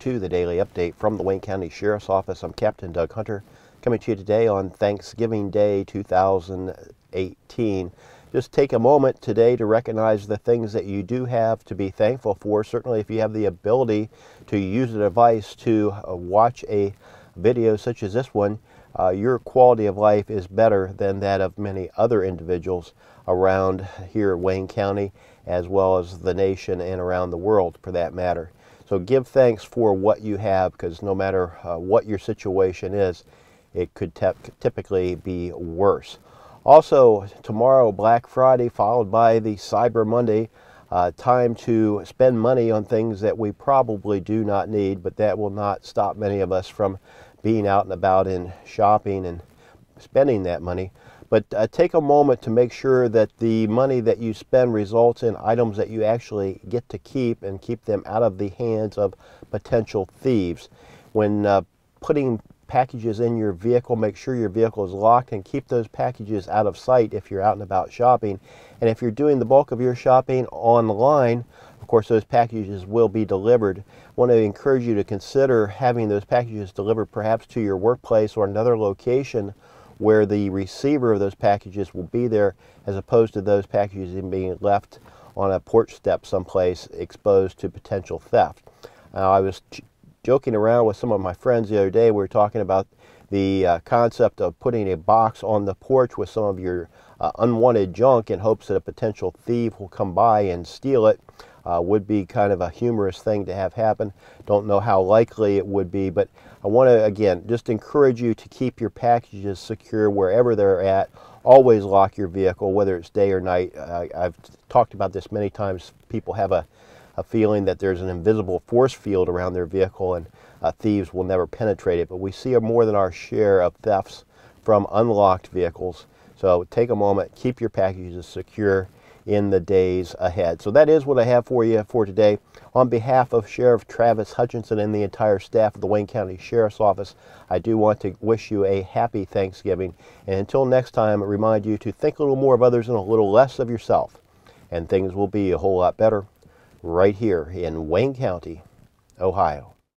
to the Daily Update from the Wayne County Sheriff's Office. I'm Captain Doug Hunter coming to you today on Thanksgiving Day 2018. Just take a moment today to recognize the things that you do have to be thankful for. Certainly, if you have the ability to use a device to uh, watch a video such as this one, uh, your quality of life is better than that of many other individuals around here in Wayne County, as well as the nation and around the world for that matter. So give thanks for what you have because no matter uh, what your situation is, it could typically be worse. Also, tomorrow, Black Friday, followed by the Cyber Monday, uh, time to spend money on things that we probably do not need, but that will not stop many of us from being out and about and shopping and spending that money. But uh, take a moment to make sure that the money that you spend results in items that you actually get to keep and keep them out of the hands of potential thieves. When uh, putting packages in your vehicle, make sure your vehicle is locked and keep those packages out of sight if you're out and about shopping. And if you're doing the bulk of your shopping online, of course, those packages will be delivered. I want to encourage you to consider having those packages delivered perhaps to your workplace or another location where the receiver of those packages will be there as opposed to those packages being left on a porch step someplace exposed to potential theft. Uh, I was joking around with some of my friends the other day. We were talking about the uh, concept of putting a box on the porch with some of your uh, unwanted junk in hopes that a potential thief will come by and steal it uh, would be kind of a humorous thing to have happen. Don't know how likely it would be, but I want to, again, just encourage you to keep your packages secure wherever they're at. Always lock your vehicle, whether it's day or night. Uh, I've talked about this many times. People have a, a feeling that there's an invisible force field around their vehicle and uh, thieves will never penetrate it. But we see more than our share of thefts from unlocked vehicles. So take a moment, keep your packages secure, in the days ahead. So that is what I have for you for today. On behalf of Sheriff Travis Hutchinson and the entire staff of the Wayne County Sheriff's Office, I do want to wish you a happy Thanksgiving. And until next time, I remind you to think a little more of others and a little less of yourself. And things will be a whole lot better right here in Wayne County, Ohio.